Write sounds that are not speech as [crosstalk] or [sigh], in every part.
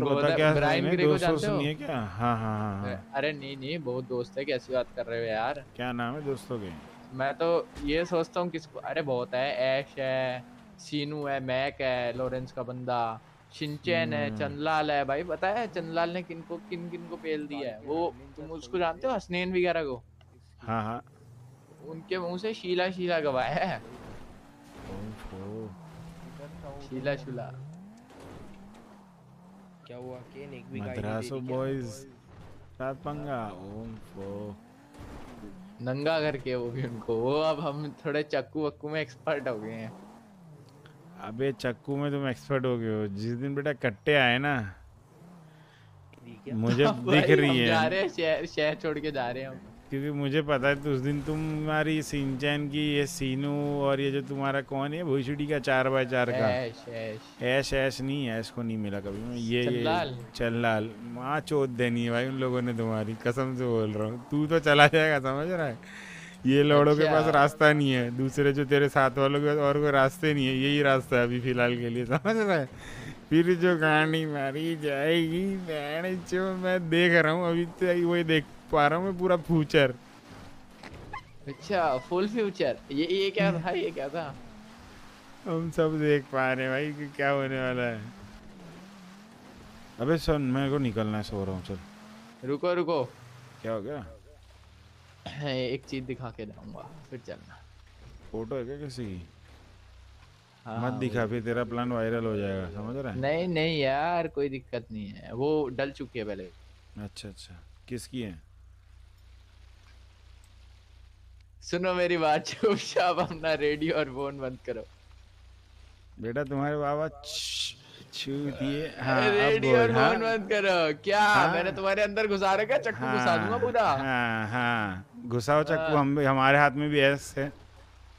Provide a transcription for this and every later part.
नहीं ग्रे को जानते हो? नहीं है क्या? हाँ हाँ हाँ अरे- नहीं नहीं बहुत दोस्त है कैसी बात कर रहे हो यार? क्या नाम है दोस्तों के? मैं तो ये सोचता हूँ किसको अरे बहुत है ऐश है सीनू है मैक है लॉरेंस का बंदा शिनचैन है हम्म। चंदलाल है भाई पता है चंदलाल ने किनको किन किन को पेल दिया है? वो तुम उसको जानते हो हसनैन वगैरह को? हाँ हाँ। उनके मुँह से शीला शीला गवाह है। ओहो। शीला शुला क्या हुआ? केन एक भी मद्रासो बॉयज़ साथ पंगा ओम फो। नंगा करके वो भी उनको। वो अब हम थोड़े चक्कू वक्कू में एक्सपर्ट हो गए हैं। अबे चक्कू में तुम एक्सपर्ट हो गए हो। जिस दिन बेटा कट्टे आए ना मुझे [laughs] दिख रही है। जा रहे हैं शहर शहर छोड़ के जा रहे हैं हम। क्योंकि मुझे पता है तो उस दिन तुम्हारी सिंचैन की ये सीनू और ये जो तुम्हारा कौन है भोसड़ी का चार बाय चार का। ऐश ऐश। ऐश ऐश नहीं ऐश को नहीं मिला कभी। मैं ये चल्लाल। चल्लाल माँ चोत देनी है भाई उन लोगों ने तुम्हारी कसम से बोल रहा हूँ। तू तो चला जाएगा समझ रहा है? ये लोड़ों के पास अच्छा। रास्ता नहीं है। दूसरे जो तेरे साथ वालों के पास और कोई रास्ते नहीं है यही रास्ता है अभी फ़िलहाल के लिए समझ रहा है? फिर जो गाड़ी मारी जाएगी मैं देख रहा हूँ अभी तो वही देख पा रहा हूँ मैं पूरा फ्यूचर अच्छा फुल फ्यूचर ये ये क्या था? ये क्या था? हम सब देख पा रहे हैं भाई कि क्या होने वाला है। अबे सुन मेरे को निकलना है सो रहा हूँ चल। रुको रुको। क्या हो गया? एक चीज़ दिखा के जाऊँगा फिर चलना। फ़ोटो है क्या किसी की? हाँ, मत दिखा फिर तेरा प्लान वायरल हो जाएगा समझ रहा है? नहीं नहीं यार कोई दिक्कत नहीं है। वो डल चुकी है पहले। अच्छा अच्छा। किसकी है? सुनो मेरी बात चुपचाप अपना रेडियो और फ़ोन बंद करो। बेटा तुम्हारे बाबा छू दिए। हाँ रेडियो और हाँ। फ़ोन बंद करो। क्या? हाँ। मैंने तुम्हारे अंदर घुसा रखा है? चक्कू घुसा दूँगा पूरा। हाँ हाँ। घुसाओ चक्कू हाँ। हम हमारे हाथ में भी ऐस है।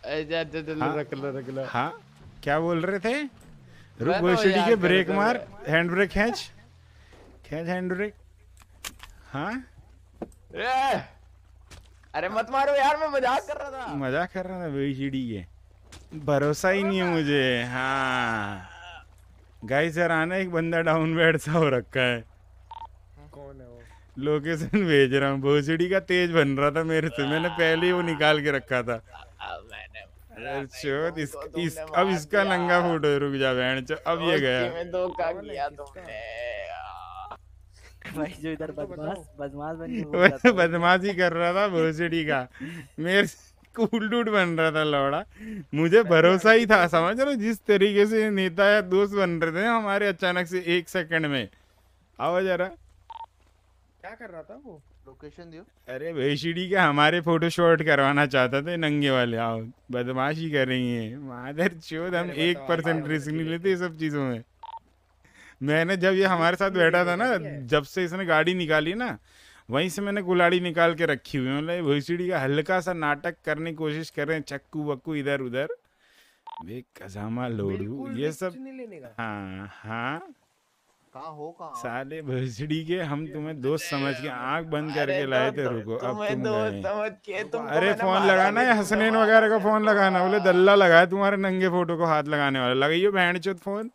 हाँ। रख लो रख लो। हाँ। क्या बोल रहे थे? रुक तो मज़ाक के ब्रेक मार। हैंड ब्रेक खींच खींच हैंड ब्रेक। हाँ। अरे मत मारो यार मैं मज़ाक कर रहा था। मज़ाक कर रहा था भोसड़ी के भरोसा ही नहीं है मुझे। हाँ। गाइस यार आना एक बंदा डाउन बेड सा हो रखा है। कौन है वो? लोकेशन भेज रहा हूँ। भोसड़ी का तेज बन रहा था मेरे से। मैंने पहले ही वो निकाल के रखा था। अरे इस, इस अब इसका नंगा फ़ोटो रुक जा बहन। अब ये गया। में धोखा किया तुमने? [laughs] भाई जो इधर बदमाश बदमाश बन [laughs] बदमाशी कर रहा था भोसड़ी का। मेरे कूल डूड बन रहा था लौड़ा। मुझे भरोसा ही था समझ रहे जिस तरीके से नेता या दोस्त बन रहे थे हमारे अचानक से एक सेकंड में। आओ जरा। क्या कर रहा था वो? लोकेशन दियो। अरे भोसड़ी का हमारे फ़ोटो शॉट करवाना चाहता था नंगे वाले। आओ बदमाशी कर रही है मादर चोद हम एक परसेंट रिस्क नहीं लेते सब चीज़ों में। मैंने जब ये हमारे साथ बैठा था ना जब से इसने गाड़ी निकाली ना वहीं से मैंने गुलाड़ी निकाल के रखी हुई है। मतलब भोसड़ी का हल्का सा नाटक करने की कोशिश कर रहे हैं चक्कू वक्कू इधर उधर। बे कजामा लोडू ये सब का। हाँ हाँ। कहाँ हो कहाँ साले भोसड़ी के हम तुम्हें दोस्त समझ के आँख बंद करके लाए थे रुको अब तुम दोस्त समझ के तुमको अरे फ़ोन लगाना है तो हसनैन वगैरह का फ़ोन लगाना। बोले दल्ला लगाया तुम्हारे नंगे फ़ोटो को हाथ लगाने वाला लगाइयो बहन चोत फ़ोन।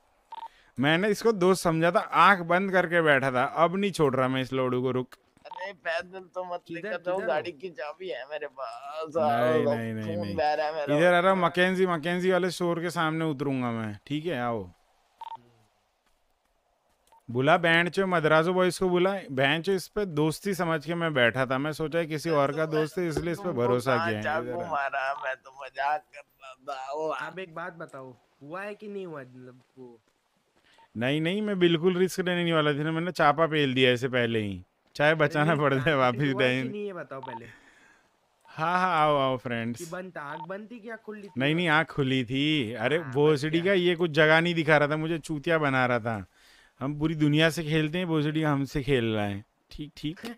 मैंने इसको दोस्त समझा था आँख बंद करके बैठा था अब नहीं छोड़ रहा मैं इस लोडू को रुक। अरे पैदल तो मत लेकर जाओ गाड़ी की चाबी है मेरे पास। नहीं नहीं नहीं नहीं। इधर आ रहा मकेंजी मकेंजी वाले स्टोर के सामने उतरूँगा मैं। ठीक है आओ। बुला बैंड चो मद्रासो बॉयज़ को बुला। बैंड चो इस पे दोस्ती समझ के मैं बैठा था। मैं सोचा किसी और का दोस्त है इसलिए इस पे भरोसा किया है। मैं तो मज़ाक कर रहा था वो। अब एक बात बताओ हुआ है कि नहीं हुआ मतलब वो? नहीं नहीं मैं बिल्कुल रिस्क लेने नहीं वाला था मैंने चापा पेल दिया इससे पहले ही। चाहे बचाना पड़ जाए वापिस है नहीं ये बताओ पहले। हाँ हाँ आओ आओ फ्रेंड्स बंद बंद थी कि आग खुली थी? नहीं नहीं आँख खुली थी। अरे हाँ, भोसड़ी का ये कुछ जगह नहीं दिखा रहा था मुझे चूतिया बना रहा था। हम पूरी दुनिया से खेलते हैं भोसड़ी हमसे खेल रहा है। ठीक ठीक। है?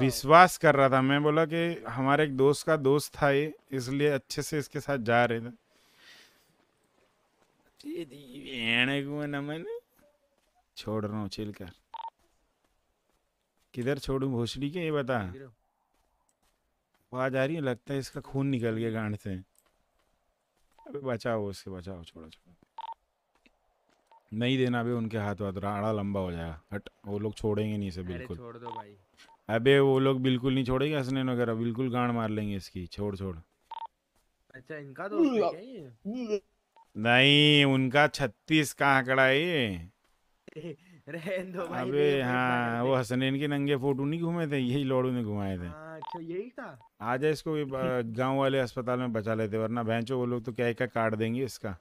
विश्वास कर रहा था मैं बोला कि हमारे एक दोस्त का दोस्त था ये इसलिए अच्छे से इसके साथ जा रहे थे। नमन छोड़ रहा हूँ चिल कर। किधर छोड़ू भोसड़ी के ये बता। आवाज़ आ रही है लगता है इसका खून निकल गया गांड से। अबे बचाओ उससे बचाओ छोड़ो छोड़ो। नहीं देना बे उनके हाथ वाथ राड़ा लंबा हो जाएगा। हट वो लोग छोड़ेंगे नहीं इसे बिल्कुल। छोड़ दो भाई। अबे वो लोग बिल्कुल नहीं छोड़ेंगे हसनैन वगैरह बिल्कुल गांड मार लेंगे इसकी। छोड़ छोड़। अच्छा इनका ये? नहीं उनका छत्तीस का आंकड़ा है ये? [laughs] रहन दो भाई अबे हाँ वो। हसनैन के नंगे फ़ोटो नहीं घूमे थे? यही लौड़ू ने घुमाए थे। हाँ, अच्छा यही था? आ जाए इसको [laughs] गाँव वाले अस्पताल में बचा लेते वरना भैंचो वो लोग तो क्या क्या काट देंगे इसका।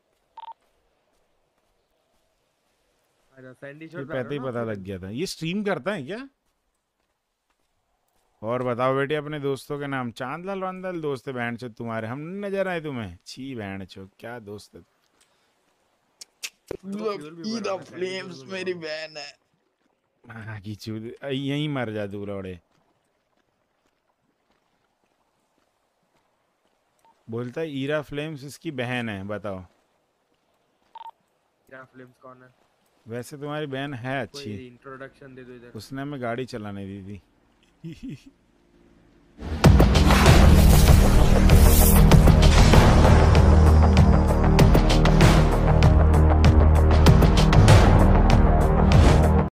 अच्छा पहले ही पता लग गया था। ये स्ट्रीम करता है क्या? और बताओ बेटे अपने दोस्तों के नाम। चांदलाल वांदल दोस्त बहन चो तुम्हारे। हम नज़र आए तुम्हें। छी बहन चो क्या दोस्त है? फ्लेम्स मेरी बहन है हाँ की चूत यहीं मर जा तू लौड़े बोलता है ईरा फ्लेम्स इसकी बहन है बताओ फ्लेम्स कौन है वैसे तुम्हारी बहन है अच्छी इंट्रोडक्शन दे दो इधर उसने हमें गाड़ी चलाने दी थी